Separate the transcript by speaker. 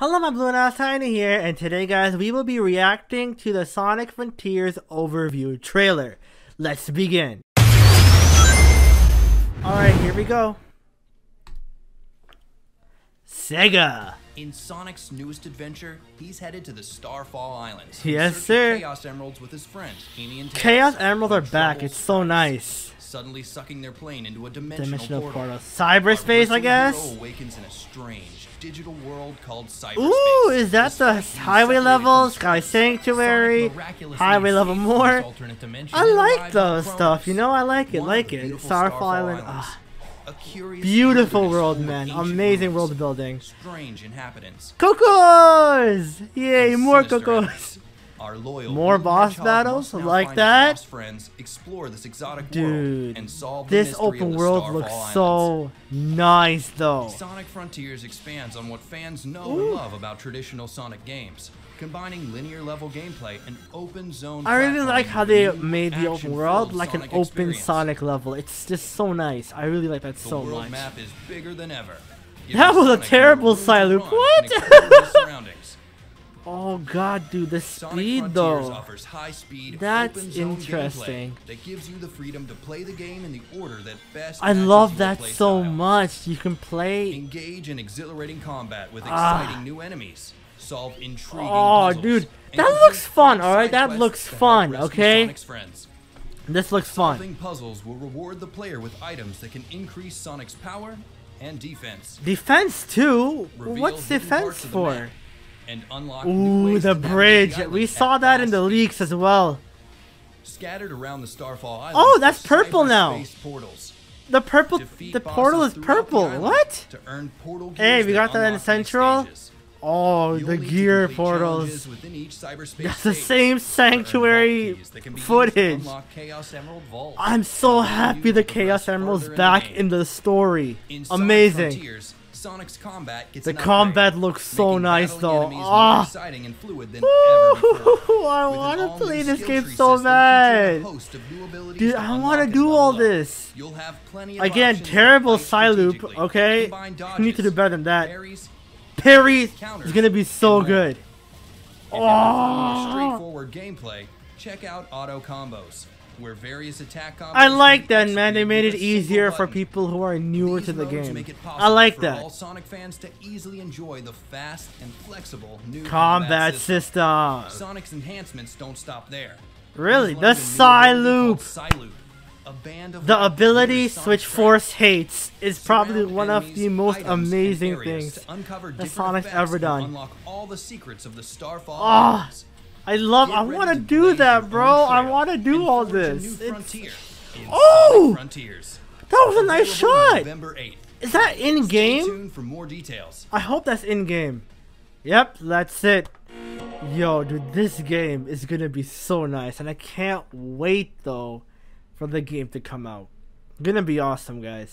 Speaker 1: Hello, my Blue Ass Tiny here, and today, guys, we will be reacting to the Sonic Frontiers overview trailer. Let's begin. Alright, here we go. Sega.
Speaker 2: In Sonic's newest adventure, he's headed to the Starfall Islands.
Speaker 1: Yes,
Speaker 2: in search of
Speaker 1: sir.
Speaker 2: Chaos Emeralds with his friend, Amy and Tails.
Speaker 1: Chaos Emeralds are back. It's so nice.
Speaker 2: Suddenly sucking their plane into a dimensional,
Speaker 1: Dimensional
Speaker 2: portal.
Speaker 1: portal. Cyberspace, I guess?
Speaker 2: awakens in a strange digital world called cyberspace.
Speaker 1: Ooh, is that the highway level, Sky Sanctuary, highway level more?
Speaker 2: this alternate dimension
Speaker 1: I like those stuff, you know, I like it, like it. Starfall Island, ah.
Speaker 2: A curious
Speaker 1: Beautiful world, man. Amazing world building.
Speaker 2: Strange inhabitants.
Speaker 1: Kocos! Yay, more
Speaker 2: kocos! Our loyal
Speaker 1: More boss battles? Like that?
Speaker 2: friends, explore this exotic
Speaker 1: Dude,
Speaker 2: world, and solve the
Speaker 1: this open world looks
Speaker 2: Islands.
Speaker 1: so nice, though.
Speaker 2: Sonic Frontiers expands on what fans know
Speaker 1: Ooh.
Speaker 2: and love about traditional Sonic games, combining linear level gameplay and open zone.
Speaker 1: I really like how they made the open world like an open
Speaker 2: experience.
Speaker 1: Sonic level. It's just so nice. I really like that
Speaker 2: The
Speaker 1: so
Speaker 2: world
Speaker 1: much.
Speaker 2: map is bigger than ever.
Speaker 1: That was a terrible
Speaker 2: Cyloop.
Speaker 1: What?
Speaker 2: and explore his surroundings.
Speaker 1: Oh god, dude, the speed though.
Speaker 2: speed,
Speaker 1: That's interesting.
Speaker 2: that gives you the freedom to play the game in the order that best
Speaker 1: I love that so
Speaker 2: style.
Speaker 1: much. You can play.
Speaker 2: Engage in exhilarating combat with
Speaker 1: Ah.
Speaker 2: exciting new enemies. Solve intriguing
Speaker 1: Oh,
Speaker 2: puzzles,
Speaker 1: dude, that looks fun,
Speaker 2: fun
Speaker 1: alright? That looks fun, okay? This looks fun.
Speaker 2: Solving puzzles will reward the player with items that can increase Sonic's power and defense.
Speaker 1: Defense too.
Speaker 2: Reveal
Speaker 1: What's defense
Speaker 2: parts of the
Speaker 1: for?
Speaker 2: And unlock
Speaker 1: Ooh, the bridge.
Speaker 2: the
Speaker 1: We saw that in the leaks as well.
Speaker 2: Scattered around the Starfall Island.
Speaker 1: Oh, that's purple now.
Speaker 2: Portals.
Speaker 1: The purple,
Speaker 2: Defeat
Speaker 1: the portal is purple. What?
Speaker 2: To earn portal
Speaker 1: Hey, we got that in Central?
Speaker 2: stages.
Speaker 1: Oh,
Speaker 2: You'll
Speaker 1: the gear portals.
Speaker 2: challenges within each cyberspace
Speaker 1: That's the same sanctuary
Speaker 2: vault keys that can be used to
Speaker 1: footage.
Speaker 2: Chaos Emerald Vault.
Speaker 1: I'm so happy the Chaos Emerald's back in the story.
Speaker 2: In
Speaker 1: Amazing.
Speaker 2: Sonic's combat gets
Speaker 1: The combat
Speaker 2: upgrade,
Speaker 1: looks so nice though. Ah,
Speaker 2: exciting and fluid than.
Speaker 1: Ooh, I want to play this game so
Speaker 2: system featuring a
Speaker 1: bad.
Speaker 2: host of new abilities
Speaker 1: Dude, I want to do all this.
Speaker 2: You'll have plenty of
Speaker 1: Again, terrible
Speaker 2: Cyloop,
Speaker 1: okay? You need to do better than that.
Speaker 2: parries,
Speaker 1: Parry is gonna be so good.
Speaker 2: If you're looking for
Speaker 1: Oh,
Speaker 2: straightforward gameplay, check out Auto Combos, where various attack combos
Speaker 1: I like that, man. They made it easier for people who are newer
Speaker 2: These
Speaker 1: to the game. I like that.
Speaker 2: all Sonic fans to easily enjoy the fast and flexible new
Speaker 1: Combat
Speaker 2: system.
Speaker 1: system.
Speaker 2: Sonic's enhancements don't stop there.
Speaker 1: Really? The
Speaker 2: learned a new ability
Speaker 1: Cyloop.
Speaker 2: called Cyloop, a band of
Speaker 1: The ability Switch. Force hates is probably one of the most amazing things that Sonic's ever done.
Speaker 2: Unlock all the secrets of the Starfall
Speaker 1: ah,
Speaker 2: Islands.
Speaker 1: I love. I want to do that, bro. I want to do all this.
Speaker 2: new
Speaker 1: It's-
Speaker 2: frontier in
Speaker 1: Oh!
Speaker 2: Frontiers.
Speaker 1: That was a nice shot. Is that in game?
Speaker 2: tuned for more details.
Speaker 1: I hope that's in game. Yep, that's it. Yo, dude, this game is gonna be so nice, and I can't wait though for the game to come out. Gonna be awesome, guys.